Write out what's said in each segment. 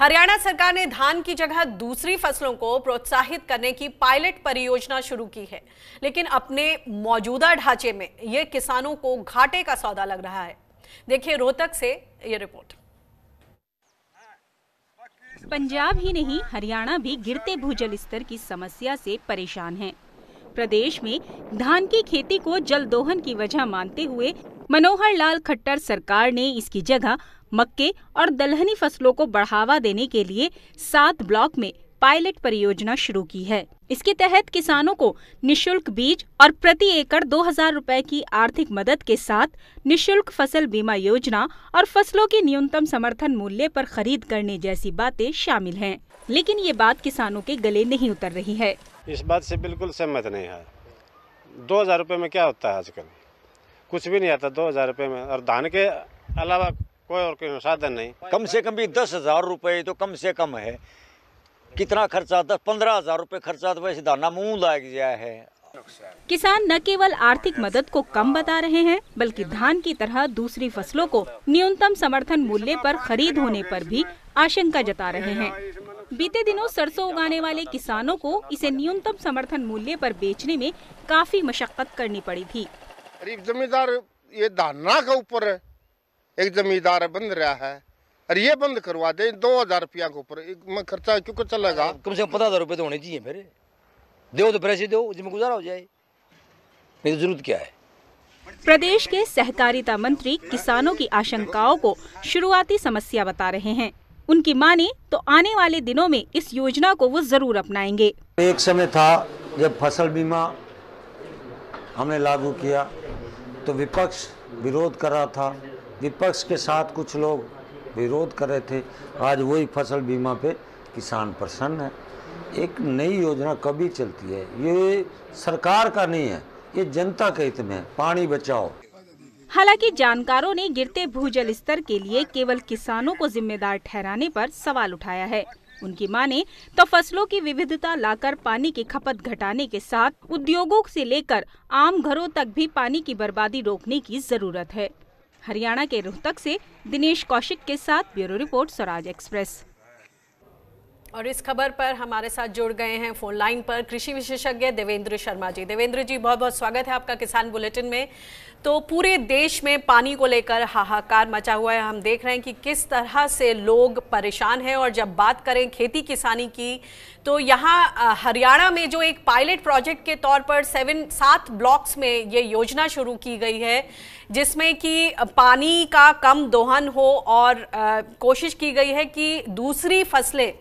हरियाणा सरकार ने धान की जगह दूसरी फ़सलों को प्रोत्साहित करने की पायलट परियोजना शुरू की है। लेकिन अपने मौजूदा ढांचे में यह किसानों को घाटे का सौदा लग रहा है। देखिए रोहतक से ये रिपोर्ट। पंजाब ही नहीं, हरियाणा भी गिरते भूजल स्तर की समस्या से परेशान है। प्रदेश में धान की खेती को जल दोहन की वजह मानते हुए मनोहर लाल खट्टर सरकार ने इसकी जगह मक्के और दलहनी फ़सलों को बढ़ावा देने के लिए सात ब्लॉक में पायलट परियोजना शुरू की है। इसके तहत किसानों को निशुल्क बीज और प्रति एकड़ दो हज़ार रूपए की आर्थिक मदद के साथ निशुल्क फ़सल बीमा योजना और फ़सलों के न्यूनतम समर्थन मूल्य पर खरीद करने जैसी बातें शामिल हैं। लेकिन ये बात किसानों के गले नहीं उतर रही है। इस बात से बिल्कुल सहमत नहीं है। दो हज़ार में क्या होता है आजकल? कुछ भी नहीं आता दो हज़ार में। और धान के अलावा कोई और कोई साधन नहीं। कम से कम भी दस हज़ार रुपये तो कम से कम है। कितना खर्चा दस पंद्रह हज़ार रुपये खर्चा तो वैसे दाना मुँह लाग गया है। किसान न केवल आर्थिक मदद को कम बता रहे हैं बल्कि धान की तरह दूसरी फ़सलों को न्यूनतम समर्थन मूल्य पर खरीद होने पर भी आशंका जता रहे हैं। बीते दिनों सरसों उगाने वाले किसानों को इसे न्यूनतम समर्थन मूल्य पर बेचने में काफ़ी मशक्कत करनी पड़ी थी। गरीब जमींदार ये धाना के ऊपर एक जमींदार बंद रहा है। और ये बंद करवा दे दो हज़ार रुपया के ऊपर खर्चा क्यों चलेगा? कम से कम पचास हज़ार रुपये तो होने चाहिए फिर। दो तो पैसे दो जिसमें गुजारा हो जाए। मेरी ज़रूरत क्या है? प्रदेश के सहकारिता मंत्री किसानों की आशंकाओं को शुरुआती समस्या बता रहे हैं। उनकी माने तो आने वाले दिनों में इस योजना को वो ज़रूर अपनाएँगे। एक समय था जब फ़सल बीमा हमने लागू किया तो विपक्ष विरोध कर रहा था। विपक्ष के साथ कुछ लोग विरोध कर रहे थे। आज वही फ़सल बीमा पे किसान प्रसन्न है। एक नई योजना कभी चलती है? ये सरकार का नहीं है, ये जनता के हित में पानी बचाओ। हालाँकि जानकारों ने गिरते भूजल स्तर के लिए केवल किसानों को जिम्मेदार ठहराने पर सवाल उठाया है। उनकी माने तो फ़सलों की विविधता लाकर पानी की खपत घटाने के साथ उद्योगों से लेकर आम घरों तक भी पानी की बर्बादी रोकने की ज़रूरत है। हरियाणा के रोहतक से दिनेश कौशिक के साथ ब्यूरो रिपोर्ट स्वराज एक्सप्रेस। और इस खबर पर हमारे साथ जुड़ गए हैं फ़ोन लाइन पर कृषि विशेषज्ञ देवेंद्र शर्मा जी। देवेंद्र जी बहुत बहुत स्वागत है आपका किसान बुलेटिन में। तो पूरे देश में पानी को लेकर हाहाकार मचा हुआ है। हम देख रहे हैं कि किस तरह से लोग परेशान हैं और जब बात करें खेती किसानी की तो यहाँ हरियाणा में जो एक पायलट प्रोजेक्ट के तौर पर सेवन सात ब्लॉक्स में ये योजना शुरू की गई है जिसमें कि पानी का कम दोहन हो और आ, कोशिश की गई है कि दूसरी फ़सलें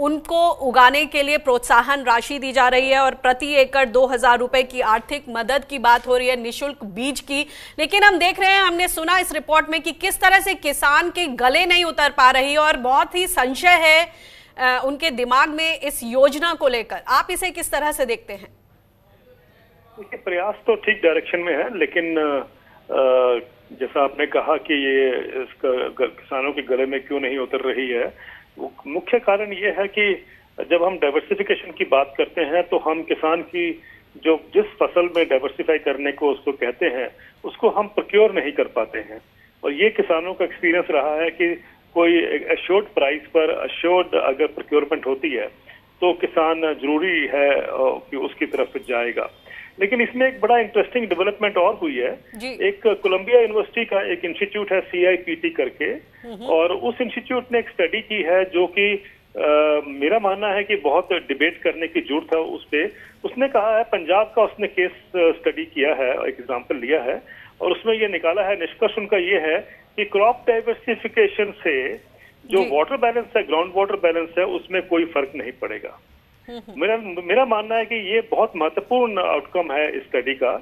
उनको उगाने के लिए प्रोत्साहन राशि दी जा रही है और प्रति एकड़ दो हज़ार रुपए की आर्थिक मदद की बात हो रही है, निशुल्क बीज की। लेकिन हम देख रहे हैं, हमने सुना इस रिपोर्ट में कि किस तरह से किसान के गले नहीं उतर पा रही और बहुत ही संशय है उनके दिमाग में इस योजना को लेकर। आप इसे किस तरह से देखते हैं? प्रयास तो ठीक डायरेक्शन में है, लेकिन जैसा आपने कहा कि ये इसका किसानों के गले में क्यों नहीं उतर रही है मुख्य कारण ये है कि जब हम डाइवर्सिफिकेशन की बात करते हैं तो हम किसान की जो जिस फ़सल में डाइवर्सिफाई करने को उसको कहते हैं, उसको हम प्रोक्योर नहीं कर पाते हैं। और ये किसानों का एक्सपीरियंस रहा है कि कोई अश्योर्ड प्राइस पर अश्योर्ड अगर प्रोक्योरमेंट होती है तो किसान ज़रूरी है कि उसकी तरफ़ जाएगा। लेकिन इसमें एक बड़ा इंटरेस्टिंग डेवलपमेंट और हुई है। एक कोलंबिया यूनिवर्सिटी का एक इंस्टीट्यूट है सीआईपीटी करके। और उस इंस्टीट्यूट ने एक स्टडी की है जो कि मेरा मानना है कि बहुत डिबेट करने की ज़रूरत है उस पर उसने कहा है पंजाब का उसने केस स्टडी किया है एक एग्ज़ाम्पल लिया है। और उसमें ये निकाला है निष्कर्ष उनका ये है कि क्रॉप डाइवर्सिफिकेशन से जो वाटर बैलेंस है ग्राउंड वाटर बैलेंस है उसमें कोई फ़र्क नहीं पड़ेगा। मेरा मेरा मानना है कि ये बहुत महत्वपूर्ण आउटकम है इस स्टडी का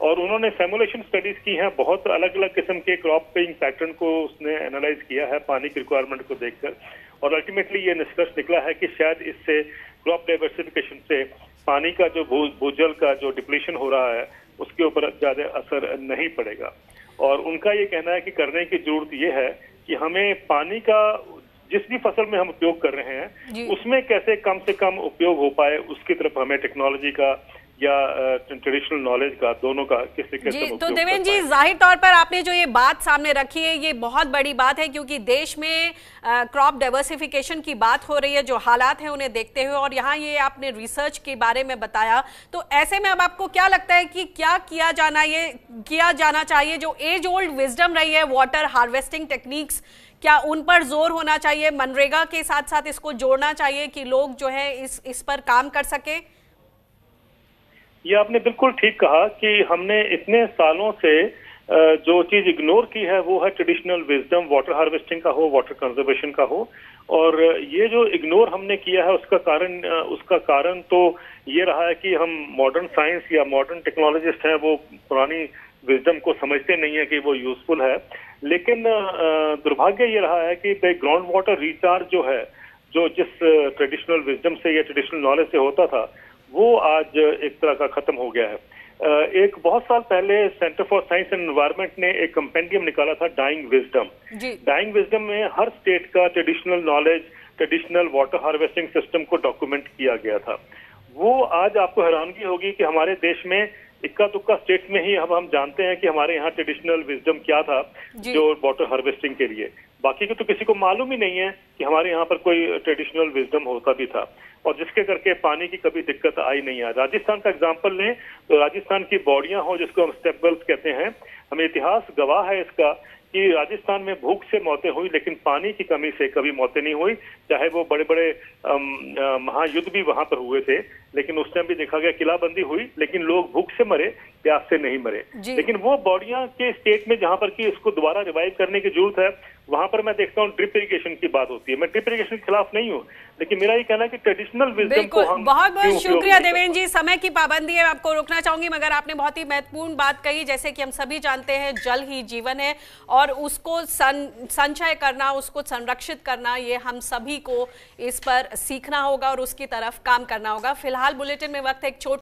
और उन्होंने सेमुलेशन स्टडीज़ की हैं, बहुत अलग अलग किस्म के क्रॉप पेइंग पैटर्न को उसने एनालाइज किया है, पानी की रिक्वायरमेंट को देखकर। और अल्टीमेटली ये निष्कर्ष निकला है कि शायद इससे क्रॉप डाइवर्सिफिकेशन से पानी का जो भूजल का जो डिप्लीशन हो रहा है, उसके ऊपर ज़्यादा असर नहीं पड़ेगा। और उनका ये कहना है कि करने की ज़रूरत ये है कि हमें पानी का जिस भी फ़सल में हम उपयोग कर रहे हैं उसमें कैसे कम से कम उपयोग हो पाए उसकी तरफ़ हमें टेक्नोलॉजी का या ट्रेडिशनल नॉलेज का दोनों का किस जी तो देवेंद्र जी ज़ाहिर तौर पर आपने जो ये बात सामने रखी है ये बहुत बड़ी बात है क्योंकि देश में क्रॉप डाइवर्सिफिकेशन की बात हो रही है जो हालात हैं उन्हें देखते हुए और यहाँ ये आपने रिसर्च के बारे में बताया। तो ऐसे में अब आपको क्या लगता है कि क्या किया जाना ये किया जाना चाहिए? जो एज ओल्ड विजडम रही है वाटर हार्वेस्टिंग टेक्निक्स क्या उन पर ज़ोर होना चाहिए? मनरेगा के साथ साथ इसको जोड़ना चाहिए कि लोग जो है इस इस पर काम कर सके? ये आपने बिल्कुल ठीक कहा कि हमने इतने सालों से जो चीज़ इग्नोर की है, वो है ट्रेडिशनल विजडम वाटर हार्वेस्टिंग का हो वाटर कंजर्वेशन का हो। और ये जो इग्नोर हमने किया है, उसका कारण उसका कारण तो ये रहा है कि हम मॉडर्न साइंस या मॉडर्न टेक्नोलॉजिस्ट हैं, वो पुरानी विजडम को समझते नहीं है कि वो यूजफुल है। लेकिन दुर्भाग्य ये रहा है कि ग्राउंड वाटर रिचार्ज जो है, जो जिस ट्रेडिशनल विजडम से या ट्रेडिशनल नॉलेज से होता था वो आज एक तरह का खत्म हो गया है। एक बहुत साल पहले centre for science and environment ने एक कंपेंडियम निकाला था डाइंग विजडम डाइंग विजडम में हर स्टेट का traditional knowledge traditional water harvesting system को डॉक्यूमेंट किया गया था। वो आज आपको हैरानगी होगी कि हमारे देश में इक्का दुक्का स्टेट में ही अब हम जानते हैं कि हमारे यहाँ ट्रेडिशनल विजडम क्या था जो। वाटर हार्वेस्टिंग के लिए। बाकी को तो किसी को मालूम ही नहीं है कि हमारे यहाँ पर कोई ट्रेडिशनल विजडम होता भी था। और जिसके करके पानी की कभी दिक्कत आई नहीं है। राजस्थान का एग्ज़ाम्पल लें तो राजस्थान की बॉडियाँ हो जिसको हम स्टेप वेल्स कहते हैं हमें इतिहास गवाह है इसका कि राजस्थान में भूख से मौतें हुई लेकिन पानी की कमी से कभी मौतें नहीं हुई। चाहे वो बड़े बड़े महायुद्ध भी वहाँ पर हुए थे लेकिन उस टाइम भी देखा गया किलाबंदी हुई लेकिन लोग भूख से मरे प्यास से नहीं मरे। लेकिन वो बॉडियाँ के स्टेट में जहाँ पर कि इसको दोबारा रिवाइव करने की ज़रूरत है वहाँ पर मैं देखता हूँ ड्रिप इरिगेशन की बात होती है। मैं ड्रिप इरिगेशन के खिलाफ नहीं हूँ लेकिन मेरा ये कहना है कि ट्रेडिशनल विजडम को हम बहुत बहुत शुक्रिया देवेंद्र जी समय की पाबंदी है आपको रोकना चाहूँगी मगर आपने बहुत ही महत्वपूर्ण बात कही जैसे कि हम सभी जानते हैं जल ही जीवन है और उसको संचय करना उसको संरक्षित करना ये हम सभी को इस पर सीखना होगा और उसकी तरफ़ काम करना होगा। फ़िलहाल बुलेटिन में वक्त एक छोट